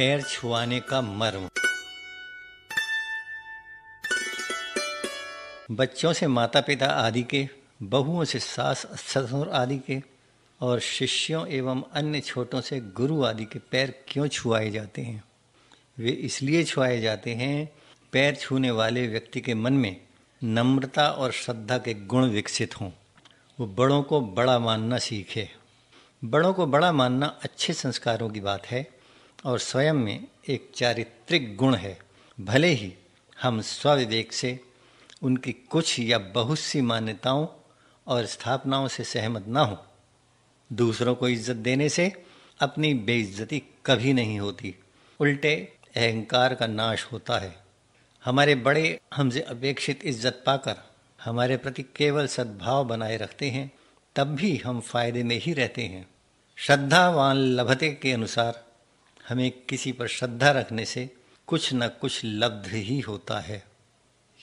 पैर छुआने का मर्म। बच्चों से माता पिता आदि के, बहुओं से सास, ससुर आदि के, और शिष्यों एवं अन्य छोटों से गुरु आदि के पैर क्यों छुआए जाते हैं? वे इसलिए छुआए जाते हैं, पैर छूने वाले व्यक्ति के मन में नम्रता और श्रद्धा के गुण विकसित हों। वो बड़ों को बड़ा मानना सीखे। बड़ों को बड़ा मानना अच्छे संस्कारों की बात है। और स्वयं में एक चारित्रिक गुण है। भले ही हम स्वविवेक से उनकी कुछ या बहुत सी मान्यताओं और स्थापनाओं से सहमत ना हो, दूसरों को इज़्ज़त देने से अपनी बेइज्जती कभी नहीं होती। उल्टे अहंकार का नाश होता है। हमारे बड़े हमसे अपेक्षित इज़्ज़त पाकर हमारे प्रति केवल सद्भाव बनाए रखते हैं, तब भी हम फ़ायदे में ही रहते हैं। श्रद्धावान लभते के अनुसार हमें किसी पर श्रद्धा रखने से कुछ न कुछ लब्ध ही होता है।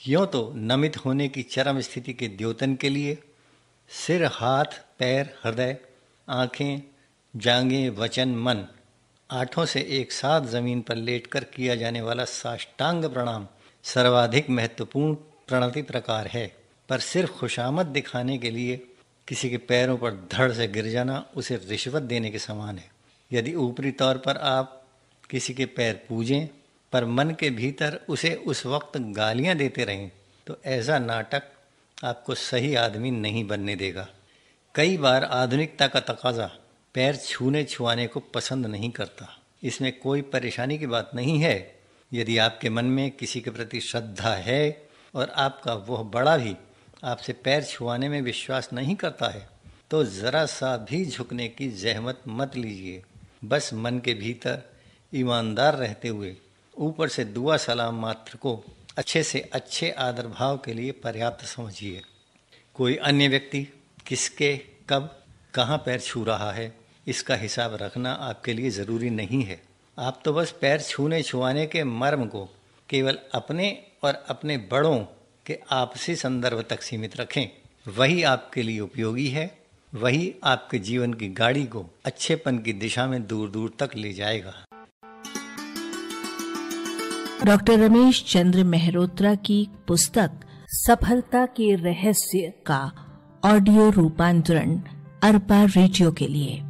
यों तो नमित होने की चरम स्थिति के द्योतन के लिए सिर, हाथ, पैर, हृदय, आँखें जांगें वचन, मन, आठों से एक साथ ज़मीन पर लेटकर किया जाने वाला साष्टांग प्रणाम सर्वाधिक महत्वपूर्ण प्रणति प्रकार है। पर सिर्फ़ खुशामद दिखाने के लिए किसी के पैरों पर धड़ से गिर जाना उसे रिश्वत देने के समान है। यदि ऊपरी तौर पर आप किसी के पैर पूजें, पर मन के भीतर उसे उस वक्त गालियाँ देते रहें तो ऐसा नाटक आपको सही आदमी नहीं बनने देगा। कई बार आधुनिकता का तकाजा पैर छूने छुआने को पसंद नहीं करता। इसमें कोई परेशानी की बात नहीं है। यदि आपके मन में किसी के प्रति श्रद्धा है और आपका वह बड़ा भी आपसे पैर छुआने में विश्वास नहीं करता है तो ज़रा सा भी झुकने की जहमत मत लीजिए। बस मन के भीतर ईमानदार रहते हुए ऊपर से दुआ सलाम मात्र को अच्छे से अच्छे आदर भाव के लिए पर्याप्त समझिए। कोई अन्य व्यक्ति किसके कब कहाँ पैर छू रहा है, इसका हिसाब रखना आपके लिए ज़रूरी नहीं है। आप तो बस पैर छूने छुआने के मर्म को केवल अपने और अपने बड़ों के आपसी संदर्भ तक सीमित रखें। वही आपके लिए उपयोगी है, वही आपके जीवन की गाड़ी को अच्छेपन की दिशा में दूर दूर तक ले जाएगा। डॉक्टर रमेश चंद्र मेहरोत्रा की पुस्तक सफलता के रहस्य का ऑडियो रूपांतरण अरपा रेडियो के लिए।